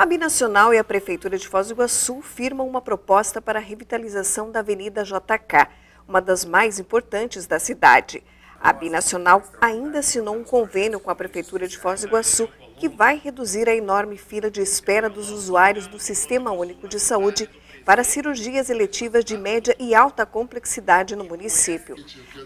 A Binacional e a Prefeitura de Foz do Iguaçu firmam uma proposta para a revitalização da Avenida JK, uma das mais importantes da cidade. A Binacional ainda assinou um convênio com a Prefeitura de Foz do Iguaçu que vai reduzir a enorme fila de espera dos usuários do Sistema Único de Saúde para cirurgias eletivas de média e alta complexidade no município.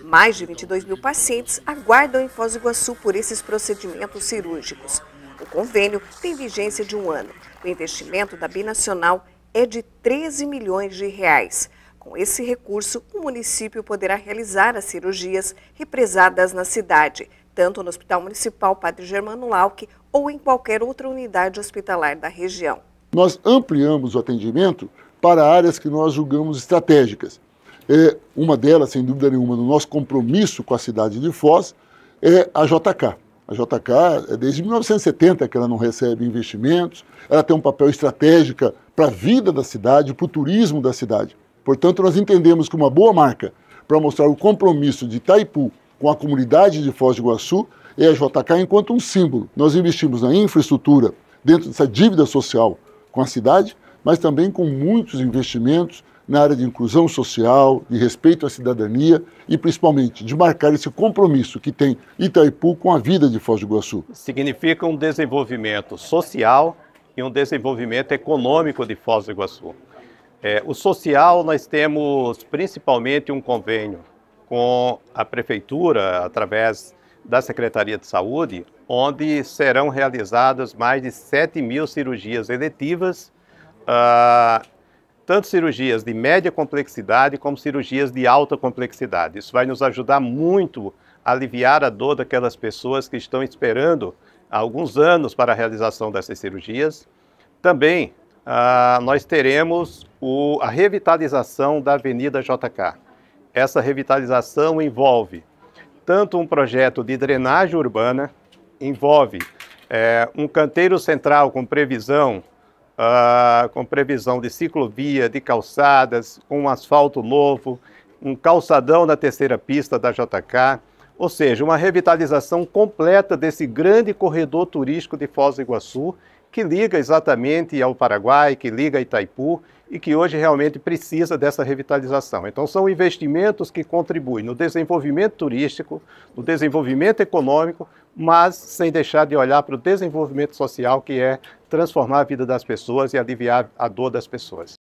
Mais de 22 mil pacientes aguardam em Foz do Iguaçu por esses procedimentos cirúrgicos. O convênio tem vigência de um ano. O investimento da Binacional é de 13 milhões de reais. Com esse recurso, o município poderá realizar as cirurgias represadas na cidade, tanto no Hospital Municipal Padre Germano Lauck ou em qualquer outra unidade hospitalar da região. Nós ampliamos o atendimento para áreas que nós julgamos estratégicas. É, uma delas, sem dúvida nenhuma, no nosso compromisso com a cidade de Foz, é a JK. A JK, é desde 1970 que ela não recebe investimentos, ela tem um papel estratégico para a vida da cidade, para o turismo da cidade. Portanto, nós entendemos que uma boa marca para mostrar o compromisso de Itaipu com a comunidade de Foz do Iguaçu é a JK enquanto um símbolo. Nós investimos na infraestrutura dentro dessa dívida social com a cidade, mas também com muitos investimentos na área de inclusão social, de respeito à cidadania e principalmente de marcar esse compromisso que tem Itaipu com a vida de Foz do Iguaçu. Significa um desenvolvimento social e um desenvolvimento econômico de Foz do Iguaçu. É, o social, nós temos principalmente um convênio com a Prefeitura, através da Secretaria de Saúde, onde serão realizadas mais de 7 mil cirurgias eletivas, uh, tanto cirurgias de média complexidade como cirurgias de alta complexidade. Isso vai nos ajudar muito a aliviar a dor daquelas pessoas que estão esperando alguns anos para a realização dessas cirurgias. Também uh, nós teremos o, a revitalização da Avenida JK. Essa revitalização envolve tanto um projeto de drenagem urbana, envolve é, um canteiro central com previsão, uh, com previsão de ciclovia, de calçadas, um asfalto novo, um calçadão na terceira pista da JK, ou seja, uma revitalização completa desse grande corredor turístico de Foz do Iguaçu, que liga exatamente ao Paraguai, que liga a Itaipu e que hoje realmente precisa dessa revitalização. Então, são investimentos que contribuem no desenvolvimento turístico, no desenvolvimento econômico, mas sem deixar de olhar para o desenvolvimento social, que é transformar a vida das pessoas e aliviar a dor das pessoas.